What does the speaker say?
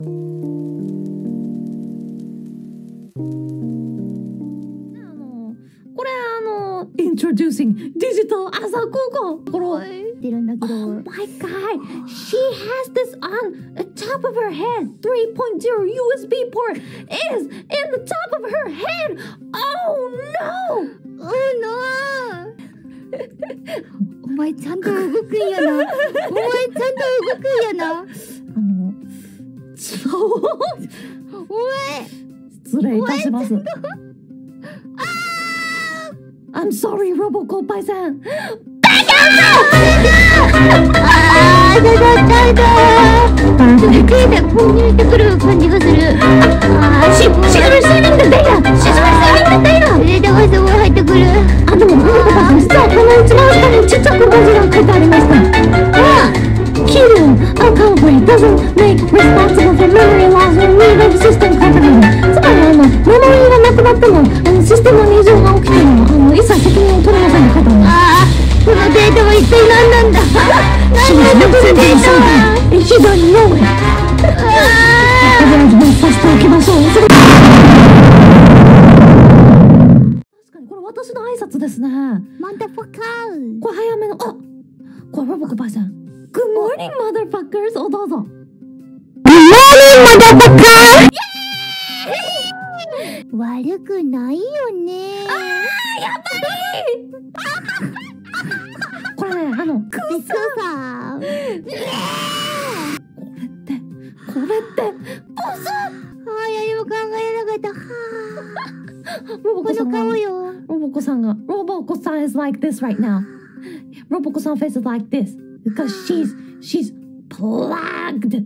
あのこれあの Introducing Digital 朝高校これ出るんだけど Oh my god she has this on the top of her head 3.0 USB port is in the top of her head oh no うのお前ちゃんと動くんやなお前ちゃんと動くんやなあのそうお前 失礼いたします。I'm sorry ロボコッパイーちょっと手で購入してくる感じがする。あーしるあでもロボコッパイさん実はこの一番下にちっちゃく文字が書い。てありましたあ Kilo, a culprit doesn't make responsible なくなってもあのシステムに異常が起きてもあの一切責任を取れませんって書いてああーこのデータは一体何なんだ？何なんだこのデータは and she doesn't know it とりあえず別させておきましょう確かにこれ私の挨拶ですね。マンタフォカーこれ早めの。あこれロボコパイさん。Good morning motherfuckers おどうぞ。悪ないよねこれねあのクソさこれってこれって。あー何も考えなかった。はロボー。このコさんが顔よロボコさんがロボコさん is like this right now. ロボコさん face is like this because she's she's plugged